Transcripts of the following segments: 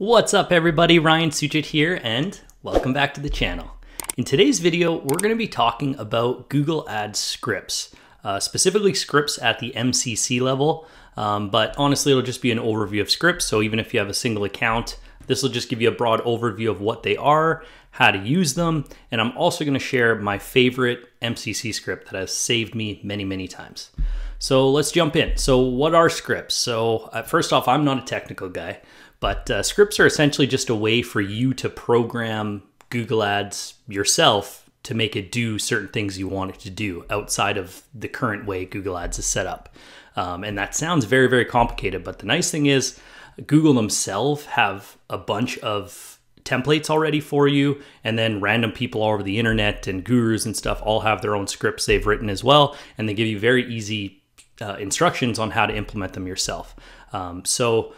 What's up everybody, Ryan Suchit here and welcome back to the channel. In today's video, we're gonna be talking about Google Ads scripts, uh, specifically scripts at the MCC level, um, but honestly, it'll just be an overview of scripts. So even if you have a single account, this will just give you a broad overview of what they are, how to use them, and I'm also gonna share my favorite MCC script that has saved me many, many times. So let's jump in. So what are scripts? So uh, first off, I'm not a technical guy, but uh, scripts are essentially just a way for you to program Google Ads yourself to make it do certain things you want it to do outside of the current way Google Ads is set up. Um, and that sounds very, very complicated. But the nice thing is, Google themselves have a bunch of templates already for you, and then random people all over the internet and gurus and stuff all have their own scripts they've written as well, and they give you very easy uh, instructions on how to implement them yourself. Um, so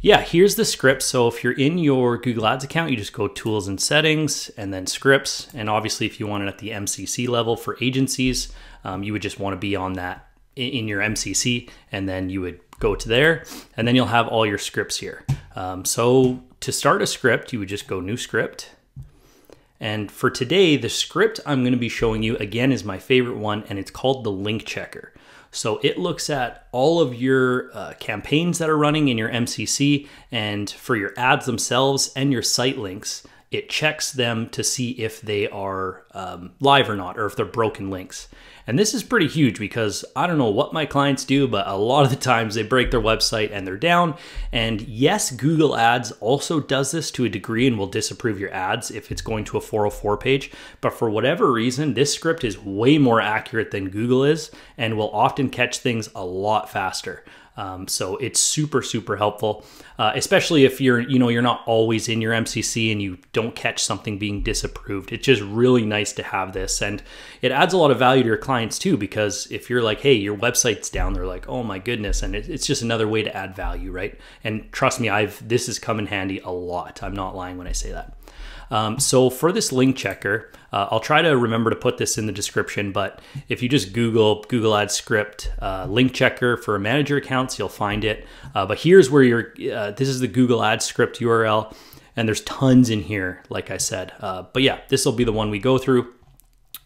yeah, here's the script. So if you're in your Google Ads account, you just go tools and settings and then scripts. And obviously if you want it at the MCC level for agencies, um, you would just want to be on that in your MCC and then you would go to there and then you'll have all your scripts here. Um, so to start a script, you would just go new script. And for today, the script I'm going to be showing you again is my favorite one and it's called the link checker. So it looks at all of your uh, campaigns that are running in your MCC and for your ads themselves and your site links, it checks them to see if they are um, live or not, or if they're broken links. And this is pretty huge because I don't know what my clients do, but a lot of the times they break their website and they're down. And yes, Google Ads also does this to a degree and will disapprove your ads if it's going to a 404 page. But for whatever reason, this script is way more accurate than Google is and will often catch things a lot faster. Um, so it's super, super helpful, uh, especially if you're, you know, you're not always in your MCC and you don't catch something being disapproved. It's just really nice to have this, and it adds a lot of value to your clients too. Because if you're like, hey, your website's down, they're like, oh my goodness, and it, it's just another way to add value, right? And trust me, I've this has come in handy a lot. I'm not lying when I say that. Um, so for this link checker, uh, I'll try to remember to put this in the description, but if you just Google Google Ads script uh, link checker for manager accounts, you'll find it. Uh, but here's where you're, uh, this is the Google Ads script URL, and there's tons in here, like I said. Uh, but yeah, this will be the one we go through.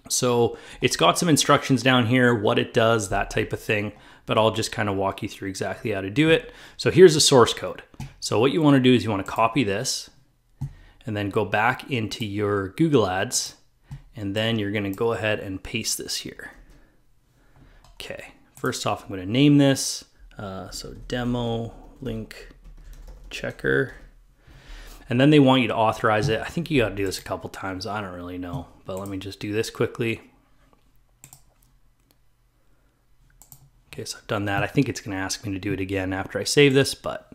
So it's got some instructions down here, what it does, that type of thing, but I'll just kind of walk you through exactly how to do it. So here's the source code. So what you want to do is you want to copy this and then go back into your Google Ads and then you're going to go ahead and paste this here. Okay, first off, I'm going to name this. Uh, so demo link checker. And then they want you to authorize it. I think you got to do this a couple times. I don't really know, but let me just do this quickly. Okay, so I've done that. I think it's going to ask me to do it again after I save this, but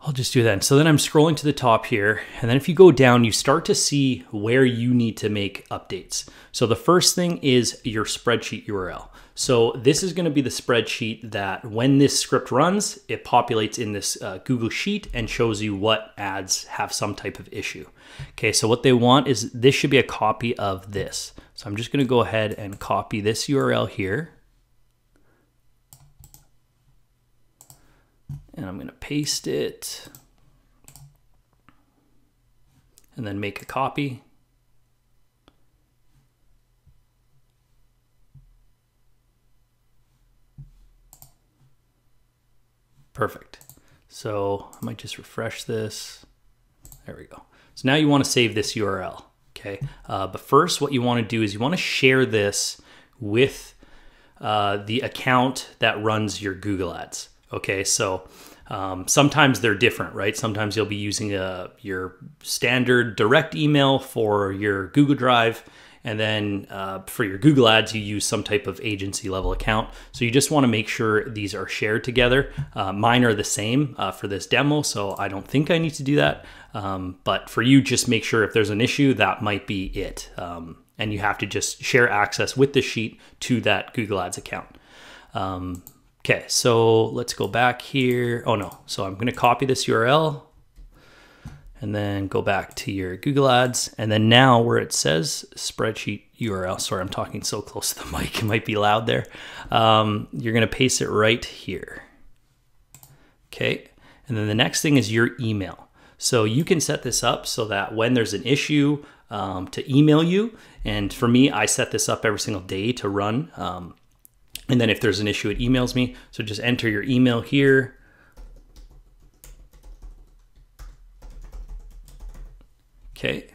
I'll just do that. And so then I'm scrolling to the top here. And then if you go down, you start to see where you need to make updates. So the first thing is your spreadsheet URL. So this is going to be the spreadsheet that when this script runs, it populates in this uh, Google Sheet and shows you what ads have some type of issue. Okay, so what they want is this should be a copy of this. So I'm just going to go ahead and copy this URL here. And I'm going to paste it and then make a copy. Perfect. So I might just refresh this. There we go. So now you want to save this URL. Okay. Uh, but first, what you want to do is you want to share this with uh, the account that runs your Google Ads. Okay. So um, sometimes they're different, right? Sometimes you'll be using a, uh, your standard direct email for your Google Drive, and then uh, for your Google Ads, you use some type of agency level account. So you just want to make sure these are shared together. Uh, mine are the same uh, for this demo, so I don't think I need to do that. Um, but for you, just make sure if there's an issue, that might be it. Um, and you have to just share access with the sheet to that Google Ads account. Um, Okay, so let's go back here. Oh no, so I'm gonna copy this URL and then go back to your Google Ads. And then now where it says spreadsheet URL, sorry, I'm talking so close to the mic, it might be loud there. Um, you're gonna paste it right here. Okay, and then the next thing is your email. So you can set this up so that when there's an issue um, to email you, and for me, I set this up every single day to run. Um, and then if there's an issue, it emails me. So just enter your email here. Okay.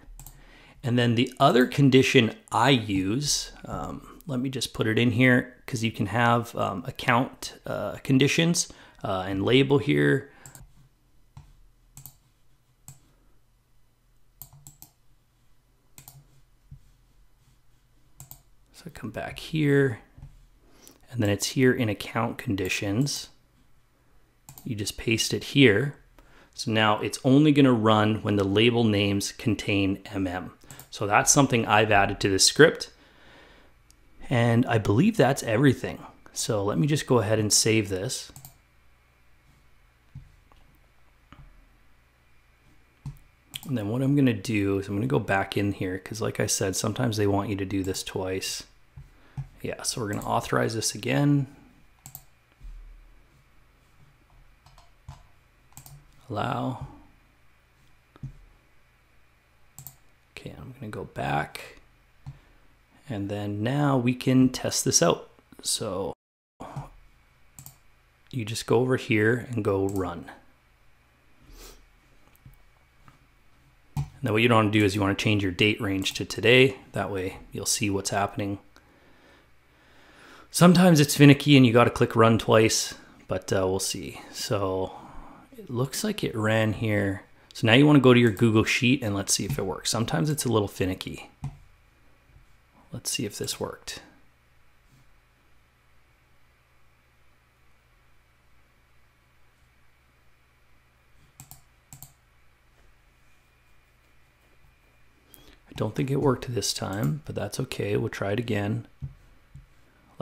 And then the other condition I use, um, let me just put it in here because you can have um, account uh, conditions uh, and label here. So come back here and then it's here in account conditions. You just paste it here. So now it's only gonna run when the label names contain MM. So that's something I've added to the script. And I believe that's everything. So let me just go ahead and save this. And then what I'm gonna do is I'm gonna go back in here because like I said, sometimes they want you to do this twice. Yeah, so we're gonna authorize this again. Allow. Okay, I'm gonna go back. And then now we can test this out. So you just go over here and go run. Now what you don't want to do is you want to change your date range to today. That way you'll see what's happening. Sometimes it's finicky and you got to click run twice, but uh, we'll see. So it looks like it ran here. So now you want to go to your Google Sheet and let's see if it works. Sometimes it's a little finicky. Let's see if this worked. I don't think it worked this time, but that's okay. We'll try it again.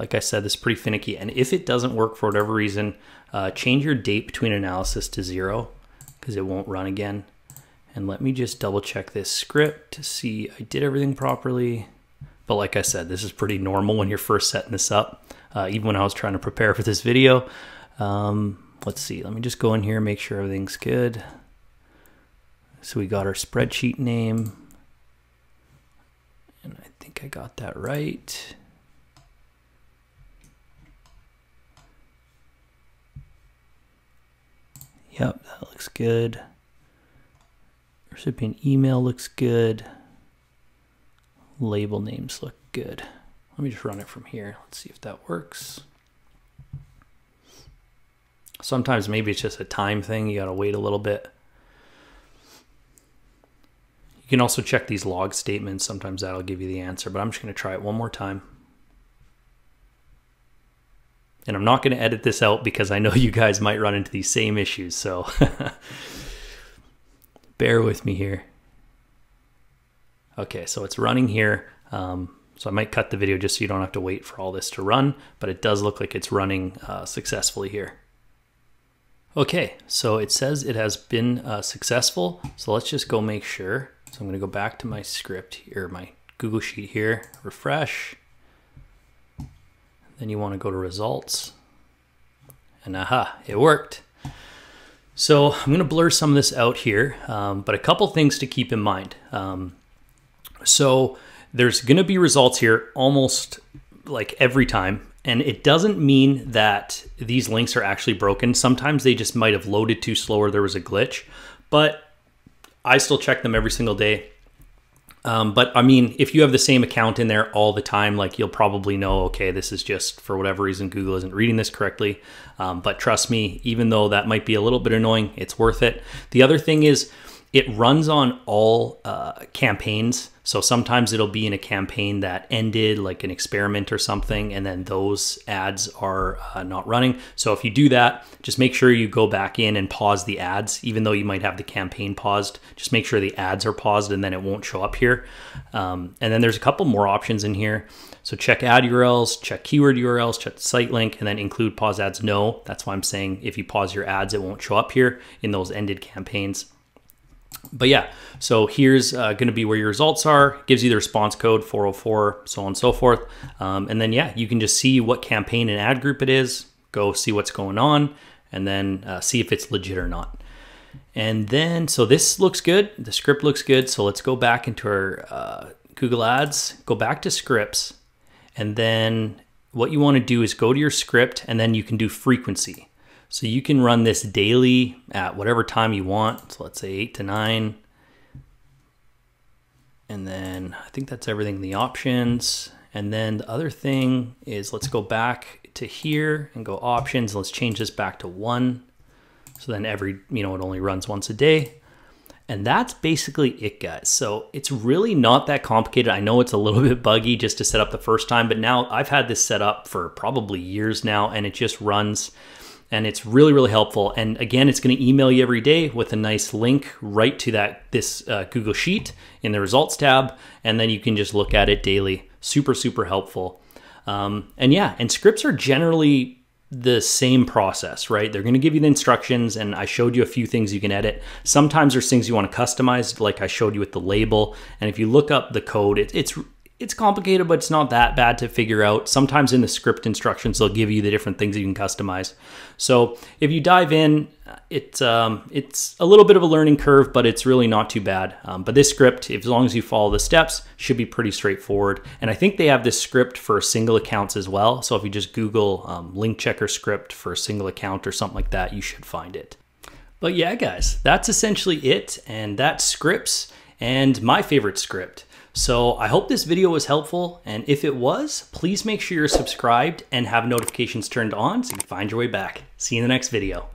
Like I said, this is pretty finicky. And if it doesn't work for whatever reason, uh, change your date between analysis to zero because it won't run again. And let me just double check this script to see I did everything properly. But like I said, this is pretty normal when you're first setting this up. Uh, even when I was trying to prepare for this video. Um, let's see, let me just go in here, make sure everything's good. So we got our spreadsheet name. And I think I got that right. Yep, that looks good. Recipient email looks good. Label names look good. Let me just run it from here. Let's see if that works. Sometimes maybe it's just a time thing. You got to wait a little bit. You can also check these log statements. Sometimes that'll give you the answer, but I'm just going to try it one more time. And I'm not going to edit this out because I know you guys might run into these same issues. So bear with me here. Okay, so it's running here. Um, so I might cut the video just so you don't have to wait for all this to run, but it does look like it's running uh, successfully here. Okay, so it says it has been uh, successful. So let's just go make sure. So I'm gonna go back to my script here, my Google Sheet here, refresh. Then you wanna go to results. And aha, it worked. So I'm gonna blur some of this out here, um, but a couple things to keep in mind. Um, so there's gonna be results here almost like every time and it doesn't mean that these links are actually broken. Sometimes they just might have loaded too slow or there was a glitch, but I still check them every single day. Um, but I mean, if you have the same account in there all the time, like you'll probably know, okay, this is just for whatever reason Google isn't reading this correctly. Um, but trust me, even though that might be a little bit annoying, it's worth it. The other thing is, it runs on all uh, campaigns. So sometimes it'll be in a campaign that ended, like an experiment or something, and then those ads are uh, not running. So if you do that, just make sure you go back in and pause the ads, even though you might have the campaign paused. Just make sure the ads are paused and then it won't show up here. Um, and then there's a couple more options in here. So check ad URLs, check keyword URLs, check site link, and then include pause ads no. That's why I'm saying if you pause your ads, it won't show up here in those ended campaigns. But yeah, so here's uh, going to be where your results are. Gives you the response code 404, so on and so forth. Um, and then yeah, you can just see what campaign and ad group it is. Go see what's going on, and then uh, see if it's legit or not. And then, so this looks good. The script looks good. So let's go back into our uh, Google Ads, go back to scripts. And then what you want to do is go to your script and then you can do frequency. So you can run this daily at whatever time you want. So let's say eight to nine. And then I think that's everything the options. And then the other thing is let's go back to here and go options. Let's change this back to one. So then every, you know, it only runs once a day. And that's basically it, guys. So it's really not that complicated. I know it's a little bit buggy just to set up the first time, but now I've had this set up for probably years now and it just runs and it's really really helpful and again it's going to email you every day with a nice link right to that this uh, google sheet in the results tab and then you can just look at it daily super super helpful um, and yeah and scripts are generally the same process, right? They're going to give you the instructions, and I showed you a few things you can edit. Sometimes there's things you want to customize, like I showed you with the label. And if you look up the code, it, it's it's complicated, but it's not that bad to figure out. Sometimes in the script instructions, they'll give you the different things you can customize. So if you dive in, it's um, it's a little bit of a learning curve, but it's really not too bad. Um, but this script, as long as you follow the steps, should be pretty straightforward. And I think they have this script for single accounts as well. So if you just Google um, link checker script for a single account or something like that, you should find it. But yeah, guys, that's essentially it. And that's scripts and my favorite script. So I hope this video was helpful, and if it was, please make sure you're subscribed and have notifications turned on so you can find your way back. See you in the next video.